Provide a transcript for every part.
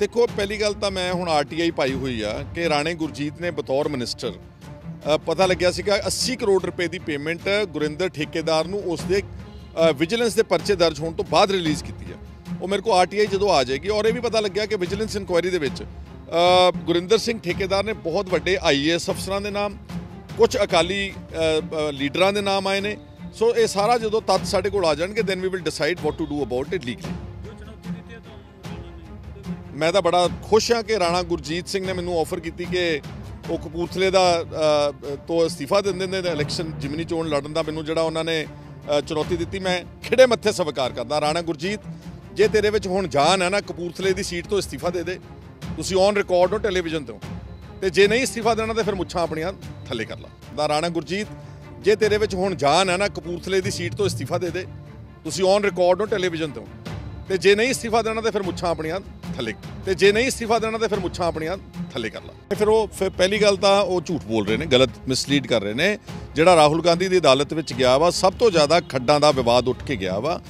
ਦੇਖੋ, ਪਹਿਲੀ ਗੱਲ ਤਾਂ ਮੈਂ ਹੁਣ ਆਰਟੀਆਈ ਪਾਈ ਹੋਈ ਆ ਕਿ ਰਾਣੇ ਗੁਰਜੀਤ ਨੇ ਬਤੌਰ ਮਿਨਿਸਟਰ ਪਤਾ ਲੱਗਿਆ ਸੀਗਾ 80 ਕਰੋੜ ਰੁਪਏ ਦੀ ਪੇਮੈਂਟ ਗੁਰਿੰਦਰ ਠੇਕੇਦਾਰ ਨੂੰ ਉਸ ਦੇ ਵਿਜੀਲੈਂਸ ਦੇ ਪਰਚੇ ਦਰਜ ਹੋਣ ਤੋਂ ਬਾਅਦ ਰਿਲੀਜ਼ ਕੀਤੀ ਆ। ਉਹ ਮੇਰੇ ਕੋਲ ਆਰਟੀਆਈ ਜਦੋਂ ਆ ਜਾਏਗੀ ਔਰ ਇਹ ਵੀ ਪਤਾ ਲੱਗਿਆ ਕਿ ਵਿਜੀਲੈਂਸ ਇਨਕੁਆਇਰੀ ਦੇ ਵਿੱਚ ਗੁਰਿੰਦਰ ਸਿੰਘ ਠੇਕੇਦਾਰ ਨੇ ਬਹੁਤ ਵੱਡੇ ਆਈਏਐਸ ਅਫਸਰਾਂ ਦੇ ਨਾਮ ਕੁਝ ਅਕਾਲੀ ਲੀਡਰਾਂ ਦੇ ਨਾਮ ਆਏ ਨੇ। ਸੋ ਇਹ ਸਾਰਾ ਜਦੋਂ ਤੱਥ ਸਾਡੇ ਕੋਲ ਆ ਜਾਣਗੇ then we will decide what to do about it legally ਮੈਂ ਤਾਂ ਬੜਾ ਖੁਸ਼ ਹਾਂ ਕਿ ਰਾਣਾ ਗੁਰਜੀਤ ਸਿੰਘ ਨੇ ਮੈਨੂੰ ਆਫਰ ਕੀਤੀ ਕਿ ਉਹ ਕਪੂਰਥਲੇ ਦਾ ਤੋਂ ਅਸਤੀਫਾ ਦਿੰਦੇ ਨੇ ਇਲੈਕਸ਼ਨ ਜਿਮਨੀ ਚੋਣ ਲੜਨ ਦਾ ਮੈਨੂੰ ਜਿਹੜਾ ਉਹਨਾਂ ਨੇ ਚੁਣੌਤੀ ਦਿੱਤੀ, ਮੈਂ ਖਿੜੇ ਮੱਥੇ ਸਵੀਕਾਰ ਕਰਦਾ। ਰਾਣਾ ਗੁਰਜੀਤ, ਜੇ ਤੇਰੇ ਵਿੱਚ ਹੁਣ ਜਾਨ ਹੈ ਨਾ, ਕਪੂਰਥਲੇ ਦੀ ਸੀਟ ਤੋਂ ਅਸਤੀਫਾ ਦੇ ਦੇ। ਤੁਸੀਂ ਔਨ ਰਿਕਾਰਡ ਹੋ ਟੈਲੀਵਿਜ਼ਨ ਤੋਂ ਤੇ ਜੇ ਨਹੀਂ ਅਸਤੀਫਾ ਦੇਣਾ ਤਾਂ ਫਿਰ ਮੁੱਛਾਂ ਆਪਣੀਆਂ ਥੱਲੇ ਕਰ ਲਾ। ਦਾ ਰਾਣਾ ਗੁਰਜੀਤ, ਜੇ ਤੇਰੇ ਵਿੱਚ ਹੁਣ ਜਾਨ ਹੈ ਨਾ, ਕਪੂਰਥਲੇ ਦੀ ਸੀਟ ਤੋਂ ਅਸਤੀਫਾ ਦੇ ਦੇ। ਤੁਸੀਂ ਔਨ ਰਿਕਾਰਡ ਹੋ ਟੈਲੀਵਿਜ਼ਨ ਤੋਂ ਤੇ ਜੇ ਨਹੀਂ ਅਸਤੀਫਾ ਦੇਣਾ ਤਾਂ ਫਿਰ ਮੁੱਛਾਂ ਆਪਣੀਆਂ ਥੱਲੇ ਤੇ ਜੇ ਨਹੀਂ ਅਸਤੀਫਾ ਦੇਣਾ ਤਾਂ ਫਿਰ ਮੁੱਛਾਂ ਆਪਣੀਆਂ ਥੱਲੇ ਕਰ ਲਾ। ਫਿਰ ਉਹ ਫਿਰ ਪਹਿਲੀ ਗੱਲ ਤਾਂ ਉਹ ਝੂਠ ਬੋਲ ਰਹੇ ਨੇ, ਗਲਤ ਮਿਸਲੀਡ ਕਰ ਰਹੇ ਨੇ। ਜਿਹੜਾ ਰਾਹੁਲ ਗਾਂਧੀ ਦੀ ਅਦਾਲਤ ਵਿੱਚ ਗਿਆ ਵਾ, ਸਭ ਤੋਂ ਜ਼ਿਆਦਾ ਖੱਡਾਂ ਦਾ ਵਿਵਾਦ ਉੱਠ ਕੇ ਗਿਆ ਵਾ।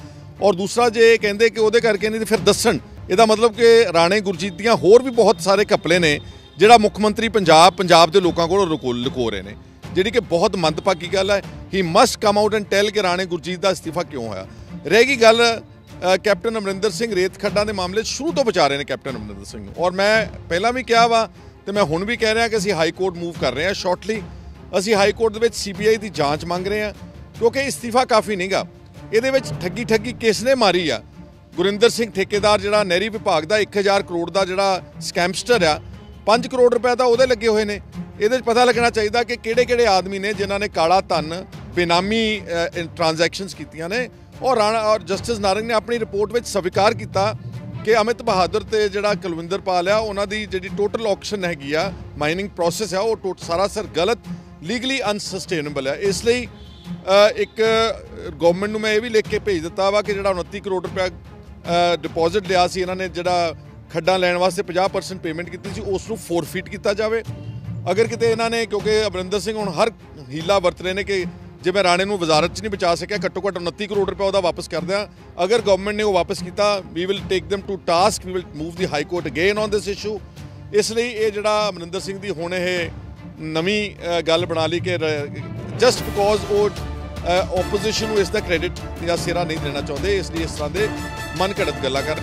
ਔਰ ਦੂਸਰਾ ਜੇ ਕਹਿੰਦੇ ਕਿ ਉਹਦੇ ਕਰਕੇ ਨਹੀਂ ਤੇ ਫਿਰ ਦੱਸਣ। ਇਹਦਾ ਮਤਲਬ ਕਿ ਰਾਣੇ ਗੁਰਜੀਤ ਦੀਆਂ ਹੋਰ ਵੀ ਬਹੁਤ ਸਾਰੇ ਘਪਲੇ ਨੇ, ਜਿਹੜਾ ਮੁੱਖ ਮੰਤਰੀ ਪੰਜਾਬ ਪੰਜਾਬ ਦੇ ਲੋਕਾਂ ਕੋਲੋਂ ਲੁਕੋ ਲੁਕੋ ਰਹੇ ਨੇ। ਜਿਹੜੀ ਕਿ ਬਹੁਤ ਮੰਦਭਾਗੀ ਗੱਲ ਹੈ। He must come out and tell ਕਿ ਰਾਣੇ ਗੁਰਜੀਤ ਦਾ ਅਸਤੀਫਾ ਕਿਉਂ ਹੋਇਆ। ਰਹਿ ਗਈ ਗੱਲ ਕੈਪਟਨ ਅਮਰਿੰਦਰ ਸਿੰਘ ਰੇਤ ਖੱਡਾਂ ਦੇ ਮਾਮਲੇ 'ਚ ਸ਼ੁਰੂ ਤੋਂ ਬਚਾ ਰਹੇ ਨੇ ਕੈਪਟਨ ਅਮਰਿੰਦਰ ਸਿੰਘ ਨੂੰ। ਔਰ ਮੈਂ ਪਹਿਲਾਂ ਵੀ ਕਿਹਾ ਵਾ ਤੇ ਮੈਂ ਹੁਣ ਵੀ ਕਹਿ ਰਿਹਾ ਕਿ ਅਸੀਂ ਹਾਈ ਕੋਰਟ ਮੂਵ ਕਰ ਰਹੇ ਹਾਂ ਸ਼ਾਰਟਲੀ। ਅਸੀਂ ਹਾਈ ਕੋਰਟ ਦੇ ਵਿੱਚ ਸੀਬੀਆਈ ਦੀ ਜਾਂਚ ਮੰਗ ਰਹੇ ਹਾਂ, ਕਿਉਂਕਿ ਇਸਤੀਫਾ ਕਾਫੀ ਨਹੀਂਗਾ ਇਹਦੇ ਵਿੱਚ ਠੱਗੀ ਠੱਗੀ ਕਿਸ ਨੇ ਮਾਰੀ ਆ? ਗੁਰਿੰਦਰ ਸਿੰਘ ਠੇਕੇਦਾਰ ਜਿਹੜਾ ਨਹਿਰੀ ਵਿਭਾਗ ਦਾ 1000 ਕਰੋੜ ਦਾ ਜਿਹੜਾ ਸਕੈਮਸਟਰ ਆ 5 ਕਰੋੜ ਰੁਪਏ ਤਾਂ ਉਹਦੇ ਲੱਗੇ ਹੋਏ ਨੇ। ਇਹਦੇ ਵਿੱਚ ਪਤਾ ਲੱਗਣਾ ਚਾਹੀਦਾ ਕਿ ਕਿਹੜੇ ਕਿਹੜੇ ਆਦਮੀ ਨੇ ਜਿਨ੍ਹਾਂ ਨੇ ਕਾਲਾ ਧਨ ਬੇਨਾਮੀ ਟ੍ਰਾਂਜੈਕਸ਼ਨਸ ਕੀਤੀਆਂ ਨੇ। ਔਰ ਰਾਣਾ, ਔਰ ਜਸਟਿਸ ਨਾਰੰਗ ਨੇ ਆਪਣੀ ਰਿਪੋਰਟ ਵਿੱਚ ਸਵੀਕਾਰ ਕੀਤਾ ਕਿ ਅਮਿਤ ਬਹਾਦਰ ਤੇ ਜਿਹੜਾ ਕੁਲਵਿੰਦਰ ਪਾਲ ਆ, ਉਹਨਾਂ ਦੀ ਜਿਹੜੀ ਟੋਟਲ ਆਕਸ਼ਨ ਹੈਗੀ ਆ ਮਾਈਨਿੰਗ ਪ੍ਰੋਸੈਸ ਆ, ਉਹ ਟੋਟ ਸਰਾਸਰ ਗਲਤ ਲੀਗਲੀ ਅਨਸਸਟੇਨੇਬਲ ਹੈ ਇਸ ਲਈ ਇੱਕ ਗਵਰਨਮੈਂਟ ਨੂੰ ਮੈਂ ਇਹ ਵੀ ਲਿਖ ਕੇ ਭੇਜ ਦਿੱਤਾ ਵਾ ਕਿ ਜਿਹੜਾ 29 ਕਰੋੜ ਰੁਪਇਆ ਡਿਪੋਜ਼ਿਟ ਲਿਆ ਸੀ, ਇਹਨਾਂ ਨੇ ਜਿਹੜਾ ਖੱਡਾਂ ਲੈਣ ਵਾਸਤੇ 50% ਪੇਮੈਂਟ ਕੀਤੀ ਸੀ, ਉਸ ਨੂੰ ਫੋਰਫੀਟ ਕੀਤਾ ਜਾਵੇ। ਅਗਰ ਕਿਤੇ ਇਹਨਾਂ ਨੇ, ਕਿਉਂਕਿ ਅਮਰਿੰਦਰ ਸਿੰਘ ਹੁਣ ਹਰ ਹੀਲਾ ਵਰਤ ਰਹੇ ਨੇ ਕਿ ਜੇ ਮੈਂ ਰਾਣੇ ਨੂੰ ਵਜ਼ਾਰਤ 'ਚ ਨਹੀਂ ਬਚਾ ਸਕਿਆ, ਘੱਟੋ ਘੱਟ 29 ਕਰੋੜ ਰੁਪਏ ਉਹਦਾ ਵਾਪਸ ਕਰ ਦਿਆਂ ਅਗਰ ਗਵਰਨਮੈਂਟ ਨੇ ਉਹ ਵਾਪਸ ਕੀਤਾ we will take them to task we will move the high court again on this issue ਇਸ ਲਈ ਇਹ ਜਿਹੜਾ ਅਮਰਿੰਦਰ ਸਿੰਘ ਦੀ ਹੁਣ ਇਹ ਨਵੀਂ ਗੱਲ ਬਣਾ ਲਈ ਕਿ ਜਸਟ ਬਿਕੋਜ਼ ਉਹ ਆਪੋਜੀਸ਼ਨ ਨੂੰ ਇਸ ਦਾ ਕ੍ਰੈਡਿਟ ਜਾਂ ਸਿਰਾ ਨਹੀਂ ਦੇਣਾ ਚਾਹੁੰਦੇ, ਇਸ ਲਈ ਇਸ ਤਰ੍ਹਾਂ ਦੇ ਮਨ ਘੜਤ ਗੱਲਾਂ ਕਰ